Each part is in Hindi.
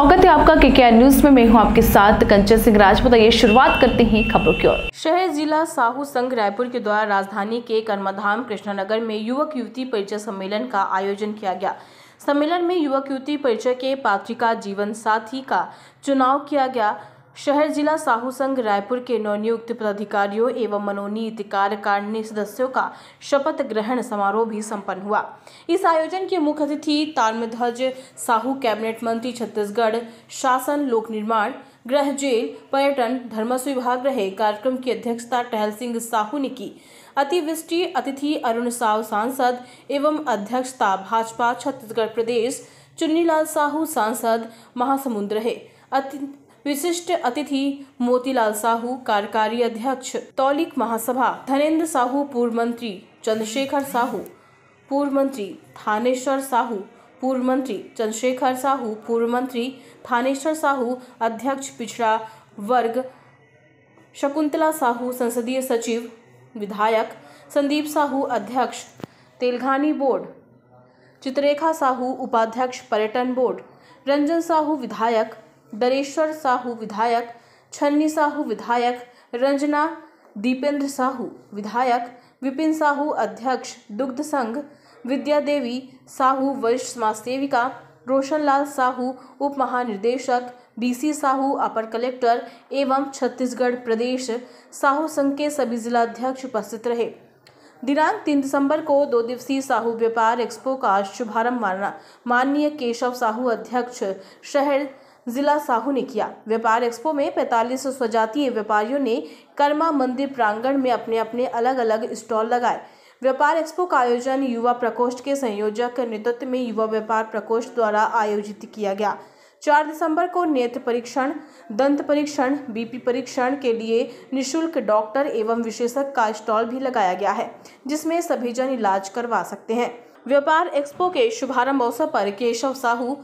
स्वागत है आपका के न्यूज़ में। मैं हूँ आपके साथ कंचन सिंह राजपूत। आइए शुरुआत करते हैं खबरों की ओर। शहर जिला साहू संघ रायपुर के द्वारा राजधानी के कर्मधाम कृष्णानगर में युवक युवती परिचय सम्मेलन का आयोजन किया गया। सम्मेलन में युवक युवती परिचय के पात्रिका जीवन साथी का चुनाव किया गया। शहर जिला साहू संघ रायपुर के नवनियुक्त पदाधिकारियों एवं मनोनीत कार्यकारिणी सदस्यों का शपथ ग्रहण समारोह भी संपन्न हुआ। इस आयोजन के मुख्य अतिथि तारमध्वज साहू कैबिनेट मंत्री छत्तीसगढ़, शासन, लोक निर्माण, गृह जेल, पर्यटन, धर्मस्व विभाग रहे कार्यक्रम की अध्यक्षता टहल सिंह साहू ने की। अतिवृष्टि अतिथि अरुण साव सांसद एवं अध्यक्षता भाजपा, छत्तीसगढ़ प्रदेश, चुन्नीलाल साहू सांसद महासमुंद रहे। विशिष्ट अतिथि मोतीलाल साहू, कार्यकारी अध्यक्ष, तौलिक महासभा धनेन्द्र साहू, पूर्व मंत्री, चंद्रशेखर साहू, पूर्व मंत्री, थानेश्वर साहू, पूर्व मंत्री, चंद्रशेखर साहू, पूर्व मंत्री, थानेश्वर साहू, अध्यक्ष, पिछड़ा वर्ग, शकुंतला साहू, संसदीय सचिव, विधायक, संदीप साहू, अध्यक्ष, तेलघानी बोर्ड चित्ररेखा साहू, उपाध्यक्ष, पर्यटन बोर्ड, रंजन साहू, विधायक दरेश्वर साहू विधायक, छन्नी साहू विधायक, रंजना दीपेंद्र साहू विधायक, विपिन साहू अध्यक्ष, दुग्ध संघ, विद्या देवी साहू वरिष्ठ समाज सेविका, रोशनलाल साहू उप महानिर्देशक, बीसी साहू अपर कलेक्टर एवं छत्तीसगढ़ प्रदेश साहू संघ के सभी जिलाध्यक्ष उपस्थित रहे। दिनांक तीन दिसंबर को दो दिवसीय साहू व्यापार एक्सपो का शुभारंभ मानना माननीय केशव साहू अध्यक्ष शहर जिला साहू ने किया। व्यापार एक्सपो में 45 स्वजातीय व्यापारियों ने कर्मा मंदिर प्रांगण में अपने अपने अलग अलग स्टॉल लगाए। व्यापार एक्सपो का आयोजन युवा प्रकोष्ठ के संयोजक नेतृत्व में युवा व्यापार प्रकोष्ठ द्वारा आयोजित किया गया। चार दिसंबर को नेत्र परीक्षण, दंत परीक्षण, बीपी परीक्षण के लिए निशुल्क डॉक्टर एवं विशेषज्ञ का स्टॉल भी लगाया गया है, जिसमें सभी जन इलाज करवा सकते हैं। व्यापार एक्सपो के शुभारंभ अवसर पर केशव साहू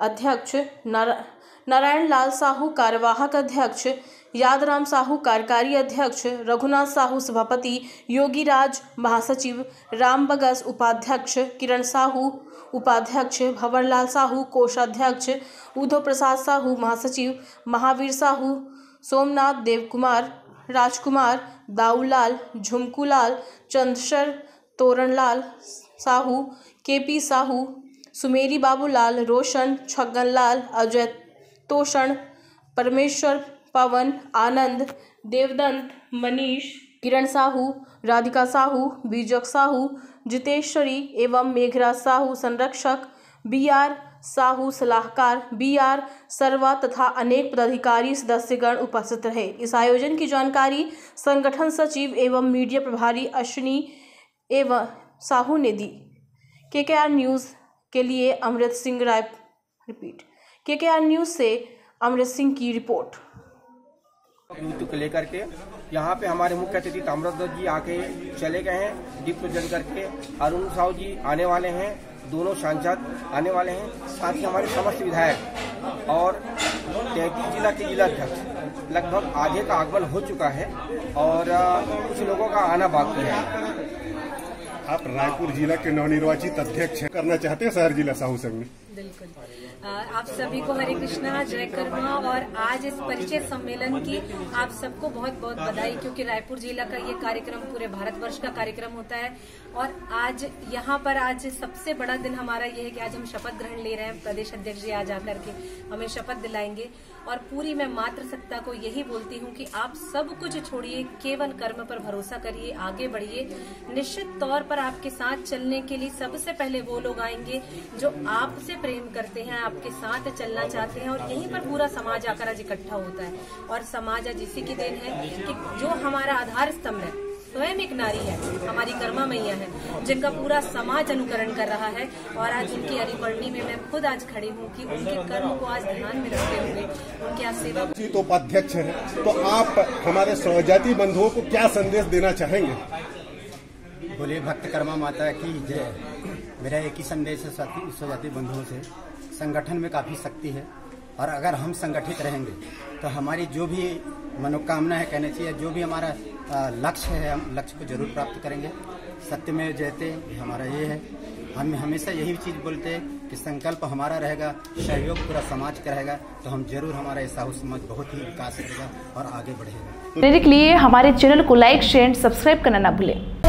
अध्यक्ष नारायण लाल साहू कार्यवाहक अध्यक्ष, यादराम साहू कार्यकारी अध्यक्ष, रघुनाथ साहू सभापति योगी राज महासचिव, राम बगस उपाध्यक्ष, किरण साहू उपाध्यक्ष, भंवरलाल साहू कोषाध्यक्ष, उद्धव प्रसाद साहू महासचिव, महावीर साहू, सोमनाथ देवकुमार, राजकुमार, दाऊलाल, झुमकूलाल चंद्रशर तोरणलाल साहू, केपी साहू सुमेरी बाबूलाल रोशन छगनलाल, अजय तोषण, परमेश्वर पवन, आनंद देवदंत मनीष, किरण साहू, राधिका साहू, बीजक साहू, जितेश्वरी एवं मेघराज साहू, संरक्षक बी आर साहू सलाहकार बी आर सर्वा तथा अनेक पदाधिकारी, सदस्यगण उपस्थित रहे। इस आयोजन की जानकारी संगठन सचिव एवं मीडिया प्रभारी अश्विनी एवं साहू ने दी। के के आर न्यूज़ के लिए अमृत सिंह राय रिपीट के के आर न्यूज़ से अमृत सिंह की रिपोर्ट यूथ को लेकर के यहाँ पे हमारे मुख्य अतिथि ताम्रध्वज जी आके चले गए हैं, दीप प्रज्वल करके अरुण साहू जी आने वाले हैं, दोनों सांसद आने वाले हैं, साथ ही हमारे समस्त विधायक और तैतीस जिला के जिला अध्यक्ष। लगभग आधे का आगमन हो चुका है और कुछ लोगों का आना बाकी है। आप रायपुर जिला के नवनिर्वाचित अध्यक्ष करना चाहते हैं शहर जिला साहू संघ में? बिल्कुल। आप सभी को हरे कृष्णा, जय कर्मा और आज इस परिचय सम्मेलन की आप सबको बहुत बहुत बधाई, क्योंकि रायपुर जिला का ये कार्यक्रम पूरे भारतवर्ष का कार्यक्रम होता है। और आज, यहाँ पर आज सबसे बड़ा दिन हमारा ये है कि आज हम शपथ ग्रहण ले रहे हैं, प्रदेश अध्यक्ष जी आज आकर के हमें शपथ दिलाएँगे। और पूरी मैं मात्र सत्ता को यही बोलती हूँ कि आप सब कुछ छोड़िए, केवल कर्म पर भरोसा करिए, आगे बढ़िए। निश्चित तौर पर आपके साथ चलने के लिए सबसे पहले वो लोग आएँगे जो आपसे प्रेम करते हैं आपके साथ चलना चाहते हैं और यहीं पर पूरा समाज आकर आज इकट्ठा होता है। और समाज आज इसी की देन है कि जो हमारा आधार स्तंभ है स्वयं तो एक नारी है हमारी कर्मा मैया है जिनका पूरा समाज अनुकरण कर रहा है। और आज उनकी अरिवर्णी में मैं खुद आज खड़ी हूँ कि उनके कर्म को आज ध्यान में रखते हुए उनके आज सेवा तो उपाध्यक्ष है तो आप हमारे स्वजाति बंधुओं को क्या संदेश देना चाहेंगे? बोले भक्त कर्मा माता की जय। मेरा एक ही संदेश है साथी स्वजाति बंधुओं से। संगठन में काफ़ी शक्ति है और अगर हम संगठित रहेंगे तो हमारी जो भी मनोकामना है कहना चाहिए जो भी हमारा लक्ष्य है, हम लक्ष्य को ज़रूर प्राप्त करेंगे। सत्य में जयते हमारा ये है। हम हमेशा यही चीज़ बोलते हैं कि संकल्प हमारा रहेगा, सहयोग पूरा समाज का रहेगा तो हम ज़रूर हमारा ये साहू समाज बहुत ही विकास करेगा और आगे बढ़ेगा। के लिए हमारे चैनल को लाइक, शेयर, सब्सक्राइब करना ना भूलें।